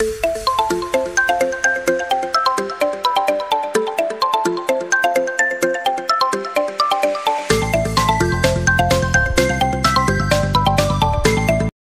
you